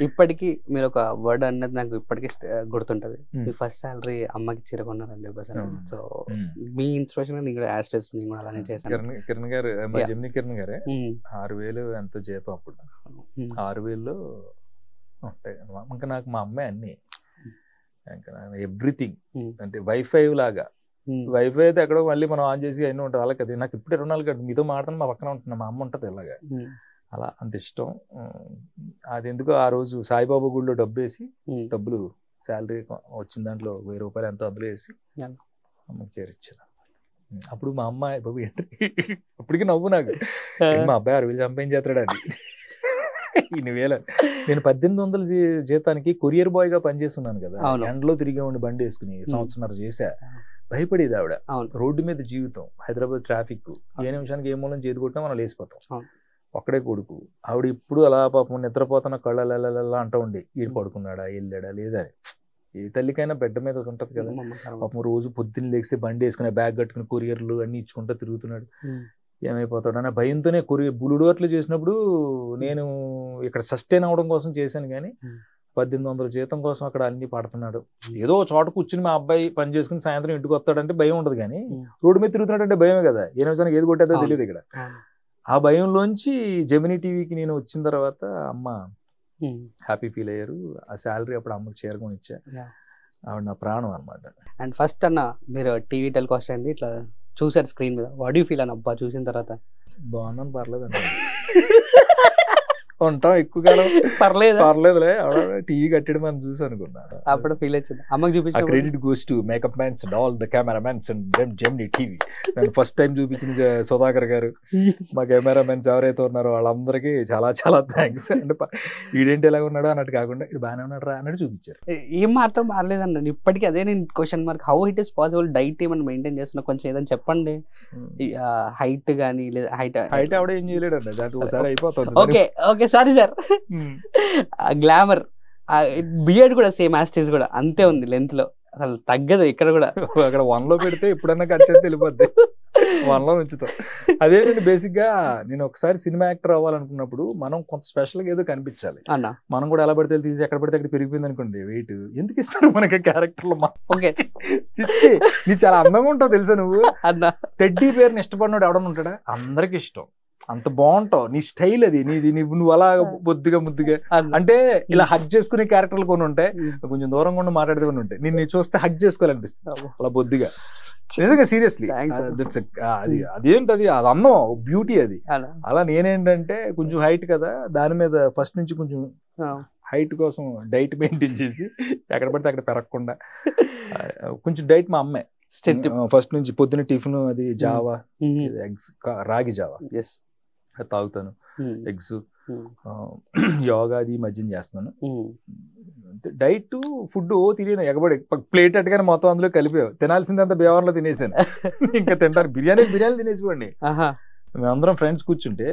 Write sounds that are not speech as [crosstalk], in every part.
ఇప్పటికీ మీరు ఒక వర్డ్ అన్నది నాకు ఇప్పటికీ గుర్తుంటది Hmm. మీ ఫస్ట్ సాలరీ అమ్మకి చీర చెప్పేసి అవును. సో ఉమ్. మీ ఇన్స్పిరేషన్ నేను కూడా యాస్టెస్ నేను కూడా అలానే చేశాను కిరణ్ గారు. జమిని కిరణ్ గారే Hmm. ఆరు వేలు ఎంత జీతం అప్పుడు Hmm. ఆరు వేలు ఉంటాయి ఇంకా నాకు మా అమ్మాయి అన్ని ఇంకా ఎవ్రీథింగ్ Hmm. అంటే వైఫై లాగా Hmm. వైఫై అయితే ఎక్కడో మళ్ళీ మనం ఆన్ చేసి అన్నీ ఉంటుంది అలా కదా నాకు ఇప్పుడు ఇరవై నాలుగు మీతో మాట్లాడుతున్నా మా పక్కన ఉంటుంది మా అమ్మ ఉంటుంది ఇలాగా Hmm. అలా అంత ఇష్టం. అది ఎందుకో ఆ రోజు సాయిబాబా గుడిలో డబ్బు వేసి. డబ్బులు శాలరీ వచ్చిన దాంట్లో వెయ్యి రూపాయలు ఎంతో అందులో వేసి. అమ్మకి చేరిచ్చాను అప్పుడు మా అమ్మాయి బాబు ఏంటి? అప్పటికి నవ్వు నాకు. మా అబ్బాయి ఆరు వేలు సంపాదించేస్తాడు అది ఇన్ని వేల. నేను పద్దెనిమిది వందల జీతానికి కొరియర్ బాయ్గా పనిచేస్తున్నాను కదా. ఎండలో తిరిగే ఉండి బండి వేసుకుని సంవత్సరాలు చేశా. భయపడేది ఆవిడ. రోడ్డు మీద జీవితం హైదరాబాద్ ట్రాఫిక్ ఏ నిమిషానికి ఏ మూలం చేతి కొట్టినా మనం లేచిపోతాం. అవును. ఒక్కడే కొడుకు ఆవిడ ఇప్పుడు అలా పాపం నిద్రపోతున్న కళ్ళ అంటూ ఉండి ఈడు పడుకున్నాడా వెళ్ళాడా లేదా. ఏ తల్లికైనా బిడ్డ మీద ఉంటది కదా. పాపం రోజు పొద్దున్న లేస్తే బండి వేసుకుని బ్యాగ్ కట్టుకుని కొరియర్లు అన్ని ఇచ్చుకుంటూ తిరుగుతున్నాడు. ఏమైపోతాడు అన్న భయంతోనే కొరియర్ బులుడోర్లు చేసినప్పుడు నేను ఇక్కడ సస్టైన్ అవడం కోసం చేశాను కానీ. పద్దెనిమిది వందల జీతం కోసం అక్కడ అన్ని పడుతున్నాడు ఏదో చోట కూర్చుని మా అబ్బాయి పని చేసుకుని సాయంత్రం ఇంటికి వస్తాడంటే భయం ఉండదు కానీ. రోడ్డు మీద తిరుగుతున్నాడు అంటే భయమే కదా ఏ నిమిషానికి ఏది కొట్టేదో. తెలియదు ఇక్కడ. ఆ భయంలోంచి జమినీ టీవీకి నేను వచ్చిన తర్వాత అమ్మ Hmm. హ్యాపీ ఫీల్ అయ్యారు. ఆ శాలరీ అప్పుడు అమ్మకి చేరుకొని ఇచ్చా. ఆవిడ నా ప్రాణం అనమాట అండ్ ఫస్ట్ అన్న మీరు టీవీ టెలికాస్ట్ అయింది ఇట్లా చూసారు స్క్రీన్ మీద. వాట్ యూ ఫీల్ అన్న? అబ్బా చూసిన తర్వాత. బాగున్నాను పర్లేదు [laughs] ఉంటాం ఎక్కువ కాలం పర్లేదు? పర్లేదులే. టీవీ కట్టడం మనం చూసి అనుకున్నా. అప్పుడు ఫీల్ వచ్చింది. అమ్మకి చూపించిన credit goes to makeup mans and all the camera mans and them Gemini TV నేను ఫస్ట్ టైం చూపించిన సుధాకర్ గారు మా కెమెరా మ్యాన్స్ ఎవరైతే ఉన్నారో వాళ్ళందరికీ చాలా చాలా థ్యాంక్స్ అంటే ప- ఈడేంటి ఎలా ఉన్నాడో అన్నట్టు కాకుండా ఇది బాగానే ఉన్నాడు రా అన్నట్టు చూపించారు. ఏం మాత్రం మారలేదన్న ఇప్పటికీ అదే నేను question mark how it is possible diet ఏమైనా మెయింటైన్ చేస్తున్నా? కొంచెం ఏదైనా చెప్పండి. హైట్ కానీ లేదా హైట్ హైట్ ఆవిడ ఏం చేయలేడండి దాంట్లో ఒకసారి అయిపోతుంది. Okay okay sorry sir. Um. Glamour beard కూడా సేమ్ యాస్టేజ్ కూడా అంతే ఉంది లెంత్లో. అసలు తగ్గదు ఇక్కడ కూడా. [laughs] అక్కడ వన్లో పెడితే ఎప్పుడన్నా కట్ చేస్తే వెళ్ళిపోద్ది. వన్లో ఉంచుతాం. అదేంటంటే బేసిక్గా నేను ఒకసారి సినిమా యాక్టర్ అవ్వాలనుకున్నప్పుడు మనం కొంత స్పెషల్గా ఏదో కనిపించాలి. అన్న మనం కూడా ఎలా పడితే తీసి ఎక్కడ పడితే అక్కడ పెరిగిపోయింది అనుకోండి. వెయిట్ ఎందుకు ఇస్తారు మనకి క్యారెక్టర్లో చిచ్చి నీ చాలా అందంగా ఉంటావు తెలుసా నువ్వు? అన్న. టెడ్డీ పేరుని ఇష్టపడినాడు ఎవడన్నా ఉంటాడా? అందరికి ఇష్టం. అంత బాగుంటావు. నీ స్టైల్ అది. నీది నువ్వు నువ్వు అలా బొద్దుగా ముద్దుగా. అంటే ఇలా హగ్ చేసుకునే క్యారెక్టర్లు కొన్ని ఉంటాయి కొంచెం దూరంగా ఉండి మాట్లాడితే కొన్ని ఉంటాయి నిన్ను చూస్తే హగ్ చేసుకోవాలనిపిస్తుంది. అలా బొద్దుగా. నిజంగా సీరియస్లీ. అది అదేంటి అది అది అందం బ్యూటీ అది. అలా. నేనేంటంటే కొంచెం హైట్ కదా దాని మీద ఫస్ట్ నుంచి కొంచెం హైట్ కోసం డైట్ మెయింటైన్ చేసి ఎక్కడ పడితే అక్కడ పెరగకుండా. [laughs] కొంచెం డైట్ మా అమ్మాయి ఫస్ట్ నుంచి పొద్దున టిఫిన్ అది జావా ఎగ్స్ రాగి జావా. తాగుతాను. ఎగ్స్ [clears throat] యోగా అది ఈ మధ్యన చేస్తున్నాను. డైట్ ఫుడ్ ఓ తిరిగిన ఎగబడి ప్లేట్ అట్టుగానే మొత్తం అందులో కలిపావు తినాల్సిందంతా బేవర్లో తినేసాను. [laughs] ఇంకా తింటారు. బిర్యానీ బిర్యానీ తినేసివ్వండి ఆహా. మేమందరం ఫ్రెండ్స్ కూర్చుంటే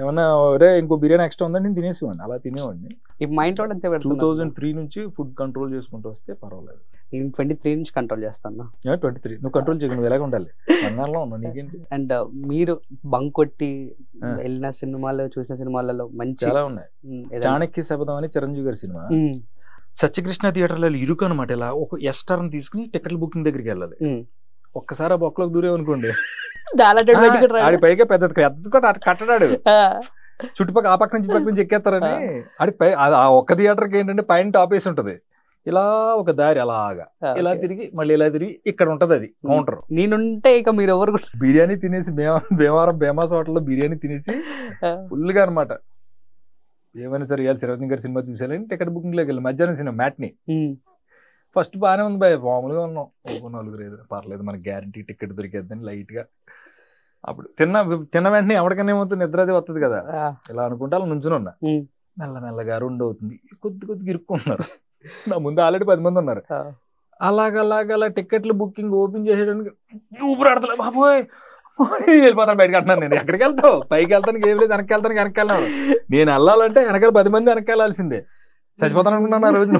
ఏమన్నా ఒరే ఇంకో బిర్యానీ ఎక్స్ట్రా ఉందని నేను తినేసేవాడిని అలా తినేవాడిని. ఇప్పుడు మా ఇంట్లో అంతే టూ థౌజండ్ త్రీ నుంచి ఫుడ్ కంట్రోల్ చేసుకుంటూ వస్తే పర్వాలేదు. నేను ట్వంటీ త్రీ నుంచి కంట్రోల్ చేస్తాను ట్వంటీ త్రీ నువ్వు కంట్రోల్ చేయకు నువ్వు ఎలాగ ఉండాలి. బంగారంలో ఉన్నావు నీకేంటి? అండ్ మీరు బంక్ కొట్టి. వెళ్ళిన సినిమాలు చూసిన సినిమాలలో మంచి చాలా ఉన్నాయి. చాణక్య శబదం అని చిరంజీవి గారి సినిమా. సత్యకృష్ణ థియేటర్లో ఇరుకు అనమాట ఇలా ఒక ఎస్ టర్న్ తీసుకుని టికెట్ల బుకింగ్ దగ్గరికి వెళ్ళాలి. ఒక్కసారి ఆ బొక్కలోకి దూరే అనుకోండి. ఆడి పైగా పెద్ద పెద్ద కట్టడాడు. చుట్టుపక్కల ఆ పక్క నుంచి పక్క నుంచి ఎక్కేస్తారని ఆడి పై ఆ- ఒక్క థియేటర్కి ఏంటంటే పైన టాప్ వేసి ఉంటది. ఇలా ఒక దారి అలాగా. ఇలా. తిరిగి మళ్ళీ ఇలా తిరిగి ఇక్కడ ఉంటది అది కౌంటర్. నేనుంటే ఇక మీరు ఎవరు బిర్యానీ తినేసి భీమ- భీమవరం భీమాస్ హోటల్లో బిర్యానీ తినేసి ఆ, ఫుల్గా అనమాట ఏమైనా సరే ఇవాళ చిరంజీవి గారి సినిమా చూసాలని టికెట్ బుకింగ్లోకి వెళ్ళి. మధ్యాహ్నం సినిమా మ్యాట్ని. ఫస్ట్ బాగానే ఉంది బాయ్ మామూలుగా ఉన్నాం. ఒక నలుగురు ఐదు పర్లేదు మనకి గ్యారంటీ టికెట్ దొరికేద్దని లైట్గా. అప్పుడు తిన్న తిన్న వెంటనే ఎవరికైనా ఏమవుతుంది నిద్ర అది వస్తుంది కదా. ఇలా అనుకుంటే అలా నుంచుని ఉన్నా. ఉమ్. మెల్ల మెల్లగా రెండు అవుతుంది. కొద్ది కొద్దిగా ఇరుక్కుంటున్నారు నా ముందు ఆల్రెడీ పది మంది ఉన్నారు. ఆ, అలాగ అలాగ అలా టికెట్లు బుకింగ్ ఓపెన్ చేసేయడానికి ఊపిరి ఆడతలే బాబోయ్ వెళ్ళిపోతాను బయటకు అంటున్నాను నేను. ఎక్కడికి వెళ్తావు? పైకి వెళ్తానికి ఏం లేదు వెనక్కి వెళ్తానికి వెనక్కి వెళ్ళాను. నేను వెళ్ళాలంటే వెనకాల పది మంది వెనక్కి వెళ్ళాల్సిందే. చచ్చిపోతాను అనుకున్నాను ఆ రోజు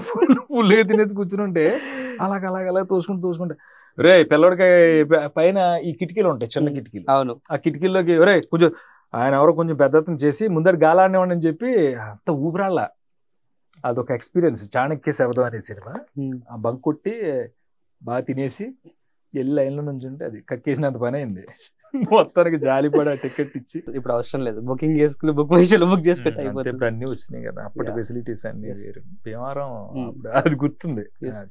ఫుల్గా తినేసి కూర్చుని ఉంటే అలాగ అలాగ అలాగ తోసుకుంటూ తోసుకుంటే. రే పిల్లడికి పైన ఈ కిటికీలు ఉంటాయి చిన్న కిటికీలు. అవును. ఆ కిటికీల్లోకి ఒరే కొంచెం ఆయన ఎవరో కొంచెం పెద్దతను చేసి ముందర గాలాడినివ్వండి అని చెప్పి అంత ఊపిరాళ్ళ. అదొక ఎక్స్పీరియన్స్ చాణక్య శబదం అనే సినిమా. ఆ బంక్ కొట్టి బాగా తినేసి వెళ్ళి లైన్లో నుంచి ఉంటే అది కక్కేసినంత పని అయింది మొత్తానికి జాలిపడి ఆ టికెట్ ఇచ్చి. ఇప్పుడు అవసరం లేదు. బుకింగ్ చేసుకుని బుక్ వైషలో బుక్ చేసుకుంటే అయిపోతుంది. ఇప్పుడు అన్ని వచ్చినాయి కదా. అప్పటి. ఫెసిలిటీస్ అన్ని భీమవరం Mm. అప్పుడు అది గుర్తుంది.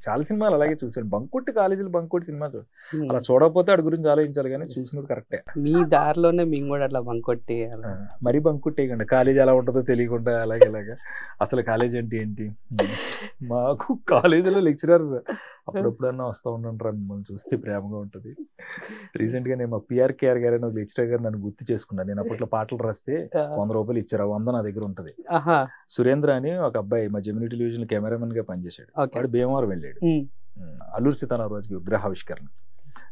చాలా సినిమాలు అలాగే చూసాను బంకొట్టి కాలేజీలు బంకొట్టి సినిమా Hmm. అలా చూడకపోతే వాడి గురించి ఆలోచించాలి కానీ. చూసినప్పుడు కరెక్టే మీ దారిలోనే మేము కూడా అట్లా బంక్ కొట్టి అలా మరీ బంకుట్టేయకండి కాలేజీ ఎలా ఉంటుందో తెలియకుండా అలాగే ఇలాగా. అసలు కాలేజ్ అంటే ఏంటి? [laughs] మాకు కాలేజీలో లెక్చరర్స్ అప్పుడప్పుడన్నా వస్తూ ఉండంటారు మిమ్మల్ని చూస్తే ప్రేమగా ఉంటుంది. రీసెంట్గా నేను మా పిఆర్ కేఆర్ గారు ఒక లెక్చరర్ గారు నన్ను గుర్తు చేసుకున్నాను నేను అప్పట్లో పాటలు రాస్తే వంద రూపాయలు ఇచ్చారు. వంద నా దగ్గర ఉంటది. సురేంద్ర అని ఒక అబ్బాయి మా జమిని టెలివిజన్ కెమెరామెన్గా పనిచేశాడు. వాడు భీమవరం వెళ్ళాడు. Hmm. ఉమ్, అల్లూరు సీతారామరాజుకి విగ్రహావిష్కరణ.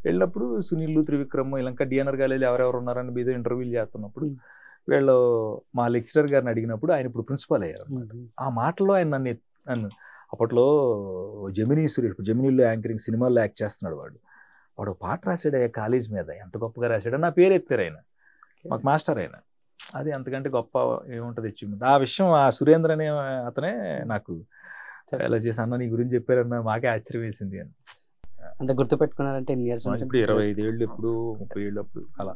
వెళ్ళినప్పుడు సునీల్ త్రివిక్రమ్ ఇలాంక డిఎన్ఆర్ కాలేజీ ఎవరెవరు ఉన్నారని మీద ఇంటర్వ్యూలు చేస్తున్నప్పుడు Hmm. వీళ్ళు మా లెక్చరర్ గారిని అడిగినప్పుడు ఆయన ఇప్పుడు ప్రిన్సిపాల్ అయ్యారు ఆ మాటలో ఆయన నన్ను నన్ను అప్పట్లో జమినీ సురేష్ జమినీలో యాంకరింగ్ సినిమాల్లో యాక్ట్ చేస్తున్నాడు వాడు. వాడు పాట రాశాడు ఆ కాలేజ్ మీద. ఎంత గొప్పగా రాశాడు నా పేరు ఎత్తారు ఆయన. మాకు మాస్టర్ ఆయన. అది అంతకంటే గొప్ప ఏముంటది అచీవ్మెంట్ ఆ విషయం ఆ సురేంద్ర అనే అతనే నాకు ఎలా చేసి అన్న నీ గురించి చెప్పారన్న మాకే ఆశ్చర్యం వేసింది అని అంత గుర్తు పెట్టుకున్నారంటే ఎన్ని ఇయర్స్ ఇప్పుడు ఇరవై ఐదు ఏళ్ళు ఎప్పుడు ముప్పై ఏళ్ళు అప్పుడు అలా.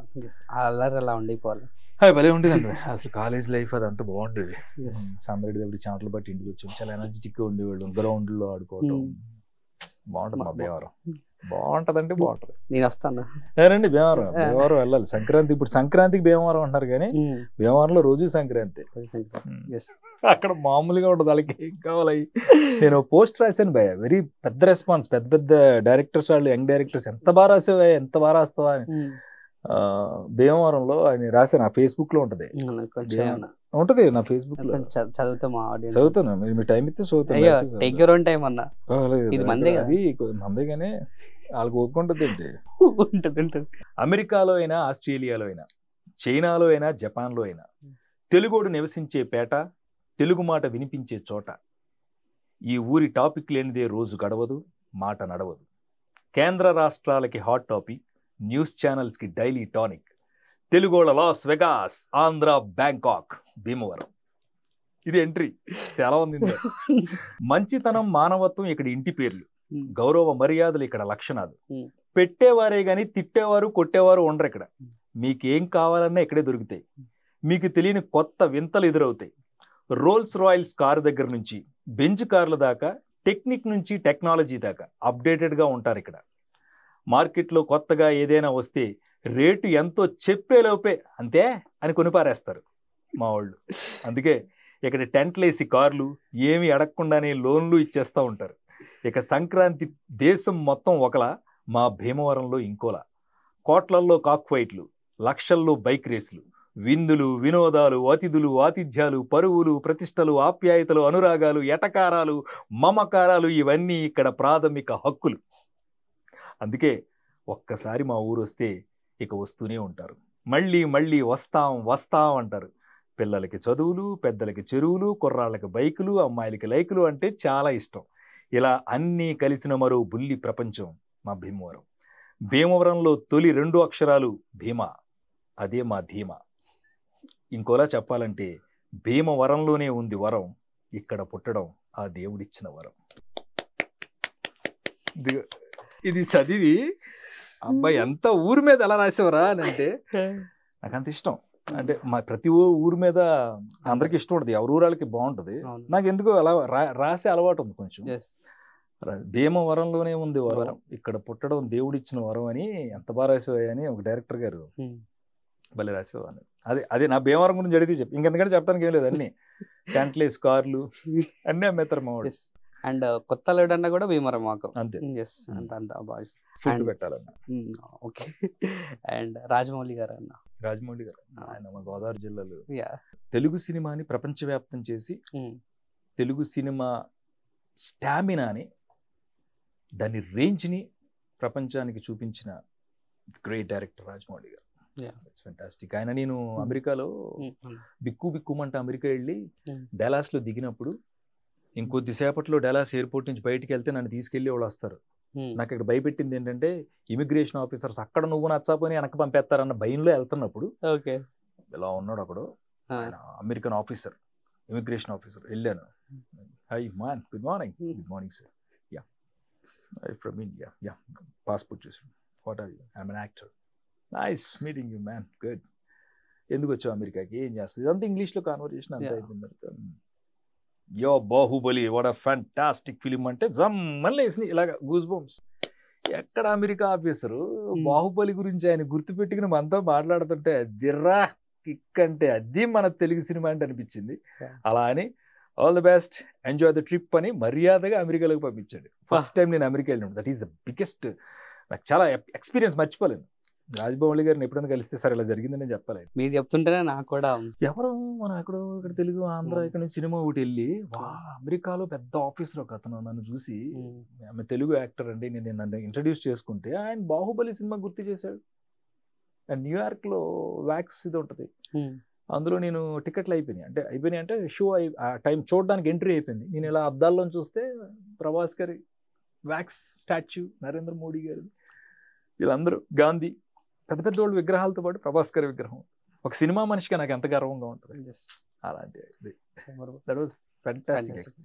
అల్లరి అలా ఉండిపోవాలి? అది భలే ఉండేదండి. [laughs] అసలు కాలేజ్ లైఫ్ అదంతా బాగుండేది. Yes. సందడి దబ్బడి చాంటలు బట్టి ఇంటికి వచ్చి. చాలా ఎనర్జెటిక్గా ఉండేవాళ్ళు. గ్రౌండ్లో ఆడుకోవటం. బాగుంటుంది మా భీమవరం బాగుంటదంటే బాగుంటది. నేను వస్తాను. రండి భీమవరం భీమవరం వెళ్ళాలి. సంక్రాంతి ఇప్పుడు సంక్రాంతికి భీమవరం అంటారు కానీ భీమవరంలో రోజు సంక్రాంతి. అక్కడ మామూలుగా ఉండదు. వాళ్ళకి ఏం కావాలి? నేను పోస్ట్ రాశాను భయ వెరీ పెద్ద రెస్పాన్స్ పెద్ద పెద్ద డైరెక్టర్స్ వాళ్ళు యంగ్ డైరెక్టర్స్ ఎంత బాగా రాసావా ఎంత బాగా రాస్తావా అని. భీమవరంలో ఆయన రాశాను ఆ ఫేస్బుక్లో ఉంటది. ఉంటది నా ఫేస్బుక్లో చదువుతాం మా ఆడియన్స్ చదువుతాను. మీరు మీ టైం ఇస్తే చదువుతాను. టేక్. యూర్ ఓన్ టైం అన్న. ఇది. మందే. అది మందే కానీ వాళ్ళకి ఒప్పుకుంటుంది ఏంటి? ఉంటుంది ఉంటుంది. అమెరికాలో అయినా ఆస్ట్రేలియాలో అయినా చైనాలో అయినా జపాన్లో అయినా తెలుగోడు నివసించే పేట తెలుగు మాట వినిపించే చోట ఈ ఊరి టాపిక్ లేనిదే రోజు గడవదు మాట నడవదు. కేంద్ర రాష్ట్రాలకి హాట్ టాపిక్ న్యూస్ ఛానల్స్కి daily tonic. తెలుగోళ Las Vegas Andhra Bangkok Bhimavaram. ఇది ఎంట్రీ. చాలా ఉంది. [laughs] మంచితనం మానవత్వం ఇక్కడ ఇంటి పేర్లు. గౌరవ మర్యాదలు ఇక్కడ లక్షణాలు. పెట్టేవారే గాని తిట్టేవారు కొట్టేవారు ఉండరు ఇక్కడ. మీకేం కావాలన్నా ఇక్కడే దొరుకుతాయి. మీకు తెలియని కొత్త వింతలు ఎదురవుతాయి. రోల్స్ రాయల్స్ కారు దగ్గర నుంచి బెంచ్ కార్ల దాకా టెక్నిక్ నుంచి టెక్నాలజీ దాకా అప్డేటెడ్గా ఉంటారు ఇక్కడ. మార్కెట్లో కొత్తగా ఏదైనా వస్తే రేటు ఎంతో చెప్పేలోపే అంతే అని కొనిపారేస్తారు మా వాళ్ళు. అందుకే ఇక్కడ టెంట్లేసి కార్లు ఏమి అడగకుండానే లోన్లు ఇచ్చేస్తూ ఉంటారు. ఇక సంక్రాంతి దేశం మొత్తం ఒకలా మా భీమవరంలో ఇంకోలా. కోట్లల్లో కాక్ ఫైట్లు లక్షల్లో బైక్ రేసులు విందులు వినోదాలు అతిథులు ఆతిథ్యాలు పరువులు ప్రతిష్టలు ఆప్యాయతలు అనురాగాలు ఎటకారాలు మమకారాలు ఇవన్నీ ఇక్కడ ప్రాథమిక హక్కులు. అందుకే ఒక్కసారి మా ఊరు వస్తే ఇక వస్తూనే ఉంటారు. మళ్ళీ మళ్ళీ వస్తాం వస్తాం అంటారు. పిల్లలకి చదువులు పెద్దలకి చెరువులు కుర్రాళ్ళకి బైకులు అమ్మాయిలకి లైకులు అంటే చాలా ఇష్టం. ఇలా అన్నీ కలిసిన మరో బుల్లి ప్రపంచం మా భీమవరం. భీమవరంలో తొలి రెండు అక్షరాలు భీమా అదే మా ధీమా. ఇంకోలా చెప్పాలంటే భీమవరంలోనే ఉంది వరం ఇక్కడ పుట్టడం ఆ దేవుడిచ్చిన వరం. ఇది- చదివి అబ్బాయి ఎంత ఊరి మీద ఎలా రాసేవరా అని అంటే నాకు అంత ఇష్టం అంటే మా ప్రతి ఊరి మీద అందరికి ఇష్టం ఉంటుంది. ఎవరి ఊరాలకి బాగుంటది. నాకు ఎందుకో అలా రాసే అలవాటు ఉంది కొంచెం. భీమవరంలోనే ఉంది వరం. ఇక్కడ పుట్టడం దేవుడిచ్చిన వరం అని ఎంత బాగా రాసేవా అని ఒక డైరెక్టర్ గారు. భలే రాసేవా అని అదే అదే నా భీమవరం గురించి అడిగితే చెప్పి. ఇంకెందుకంటే చెప్పడానికి ఏం లేదు అన్ని. క్యాంట్లేస్ [laughs] కార్లు [laughs] అన్నీ అమ్మేస్తారు మా వాడు. అండ్ కొత్త లేడ్ అన్న కూడా భీమవరం మాకు. అంతే. ఎస్ అంత అంత బాయ్స్ ఫుడ్ And- పెట్టాలన్న. ఓకే అండ్ [laughs] రాజమౌళి గారు అన్న రాజమౌళి గారు. ఆయన మా గోదావరి జిల్లాలో యా తెలుగు సినిమాని ప్రపంచవ్యాప్తం చేసి తెలుగు సినిమా స్టామినాని దాని రేంజ్ని ప్రపంచానికి చూపించిన గ్రేట్ డైరెక్టర్ రాజమౌళి గారు. ఆయన నేను అమెరికాలో బిక్కు బిక్కుమంట అమెరికా వెళ్ళి Mm. డెలాస్లో దిగినప్పుడు ఇంకొద్దిసేపట్లో డెలాస్ ఎయిర్పోర్ట్ నుంచి బయటికి వెళ్తే నన్ను తీసుకెళ్ళి వాళ్ళు వస్తారు. నాకు ఇక్కడ భయపెట్టింది ఏంటంటే ఇమిగ్రేషన్ ఆఫీసర్స్ అక్కడ నువ్వు నచ్చకపోయి వెనక్కి పంపేస్తారన్న భయంలో వెళ్తున్నప్పుడు ఓకే. ఇలా ఉన్నాడు అక్కడ ఆయన అమెరికన్ ఆఫీసర్ ఇమిగ్రేషన్ ఆఫీసర్ వెళ్ళాను. Hi man good morning. Good morning sir. Yeah. From India. Yeah. Passport చూసి. What are you? I'm actor. Nice meeting you man. Good. ఎందుకు వచ్చావు అమెరికాకి? ఏం చేస్తుంది ఇదంతా ఇంగ్లీష్లో కాన్వర్జేషన్ అంతా Yeah. Yo Baahubali what a fantastic film అంటే జమ్మని వేసిన ఇలాగ గూస్ బంప్స్ ఎక్కడ అమెరికా ఆఫీసరు. బాహుబలి గురించి ఆయన గుర్తుపెట్టుకుని మనతో మాట్లాడుతుంటే దిర్రా కిక్ అంటే అది మన తెలుగు సినిమా అంటే అనిపించింది. అలా అని all the best enjoy the trip అని మర్యాదగా అమెరికాలోకి పంపించాడు. ఫస్ట్ టైం నేను అమెరికా వెళ్ళినాడు దట్ ఈస్ ద బిగ్గెస్ట్ నాకు చాలా ఎక్స్పీరియన్స్ మర్చిపోలేను. రాజ్భవన్ గారిని ఎప్పుడైనా కలిస్తే సరే ఇలా జరిగిందని నేను చెప్పలేదు మీరు చెప్తుంటేనే నాకు కూడా ఎవరు మనం ఎక్కడో ఇక్కడ తెలుగు ఆంధ్ర. ఇక్కడ నుంచి సినిమా ఒకటి వెళ్ళి వా అమెరికాలో పెద్ద ఆఫీసర్ ఒక అతను నన్ను చూసి ఆమె తెలుగు యాక్టర్ అండి నేను నన్ను ఇంట్రడ్యూస్ చేసుకుంటే ఆయన బాహుబలి సినిమా గుర్తు చేశాడు. అండ్ న్యూయార్క్లో వ్యాక్స్ ఇది ఉంటుంది. అందులో నేను టికెట్లు అయిపోయినాయి. అంటే అయిపోయినాయి అంటే షో అయి ఆ టైం చూడడానికి ఎంట్రీ అయిపోయింది. నేను ఇలా అద్దాల్లో చూస్తే ప్రభాస్ గారి వ్యాక్స్ స్టాచ్యూ నరేంద్ర మోడీ గారి వీళ్ళందరూ గాంధీ పెద్ద పెద్ద వాళ్ళ విగ్రహాలతో పాటు ప్రభాస్ గారి విగ్రహం ఒక సినిమా మనిషిగా నాకు ఎంత గర్వంగా ఉంటుంది. అలాంటి Super. That was fantastic Fantastic.